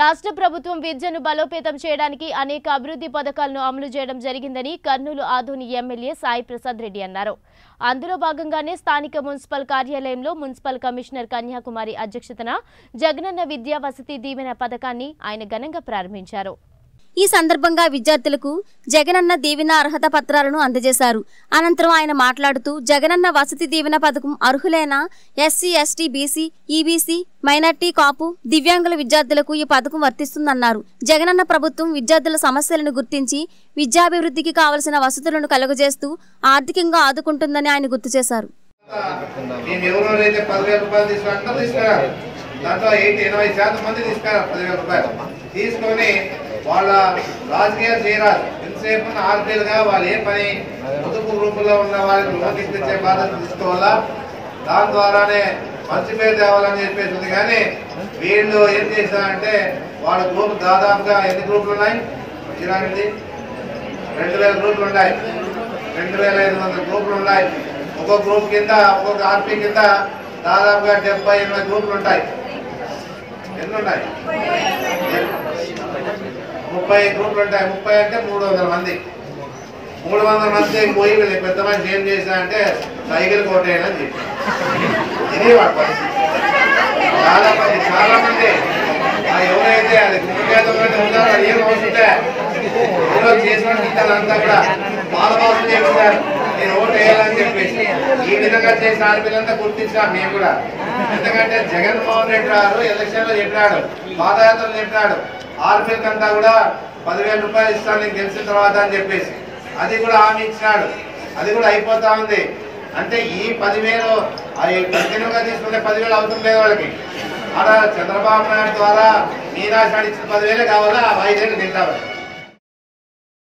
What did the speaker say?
రాష్ట్ర ప్రభుత్వం విద్యను బలోపేతం చేయడానికి అనేక అభివృద్ధి పథకాలను అమలు చేయడం జరిగిందని కర్నూలు ఆధుని ఎమ్మెల్యే సాయి ప్రసాద్ రెడ్డి అన్నారు. అందులో భాగంగానే స్థానిక మున్సిపల్ కార్యాలయంలో మున్సిపల్ కమిషనర్ కన్యాకుమారి అధ్యక్షతన జగనన్న విద్యా వసతి దీవెన పథకాన్ని ఆయన ఘనంగా ప్రారంభించారు. ఈ సందర్భంగా విద్యార్థులకు జగనన్న దీవెన అర్హత పత్రాలను అందజేశారు. అనంతరం ఆయన మాట్లాడుతూ జగనన్న వసతి దీవెన పథకం అర్హులైన SC ST BC EBC minority Kapu దివ్యాంగుల విద్యార్థులకు ఈ పథకం వర్తిస్తుందన్నారు. జగనన్న ప్రభుత్వం విద్యార్థుల సమస్యలను గుర్తించి విద్యాభివృద్ధికి కావలసిన వసతులను కలుగజేస్తూ ఆర్థికంగా ఆదుకుంటుందని ఆయన గుర్తు చేశారు. తీసుకొని వాళ్ళ రాజకీయాలు చేయరాదు ఎంతసేపు ఆర్పీలుగా వాళ్ళు ఏ పని పొదుపు గ్రూపులో ఉన్న వాళ్ళకి లోన్ బాధ్యత తీసుకోవాలా? దాని ద్వారానే మంచి పేరు తేవాలని చెప్పేసి ఉంది. కానీ వీళ్ళు ఏం చేశారంటే వాళ్ళ గ్రూప్ దాదాపుగా ఎన్ని గ్రూపులు ఉన్నాయి? ఇలాంటిది రెండు వేల గ్రూపులు ఉన్నాయి. రెండు వేల ఐదు వందల గ్రూపులు ఉన్నాయి. ఒక్కొక్క గ్రూప్ కింద ఒక్కొక్క ఆర్పీ కింద దాదాపుగా డెబ్బై ఎనభై గ్రూపులు ఉంటాయి. ఎన్ని ఉన్నాయి? ముప్పై గ్రూపులు ఉంటాయి. ముప్పై అంటే మూడు వందల మంది. మూడు వందల మంది పోయి వీళ్ళకి పెద్ద మనిషి ఏం చేశా అంటే సైకిల్ కొట్టేయని చెప్పి. ఇది వాడు పరిస్థితి చాలా మంది చాలా మంది. ఎవరైతే అది గుండెకేతంలోనే ఉన్నారో అది ఏం అవసరంటే ఈరోజు చేసిన అంతా కూడా. పాలపాసం చేస్తున్నారు నేను ఓటు వేయాలని చెప్పేసి. ఈ విధంగా చేసిన ఆడపిల్లంతా గుర్తించాం మేము కూడా. ఎందుకంటే జగన్మోహన్ రెడ్డి గారు ఎలక్షన్లో చెప్పినాడు. పాదయాత్రలు చెప్పినాడు. ఆర్పీలకంతా కూడా పదివేల రూపాయలు ఇస్తాను నేను గెలిచిన తర్వాత అని చెప్పేసి. అది కూడా హామీ ఇచ్చినాడు. అది కూడా అయిపోతా ఉంది. అంటే ఈ పదివేలు కంటిన్యూగా తీసుకునే పదివేలు అవసరం లేదు వాళ్ళకి. ఆడ చంద్రబాబు నాయుడు ద్వారా మీనాశాడు ఇచ్చిన పదివేలే కావాలా? ఆ ఐదేళ్ళు తింటామని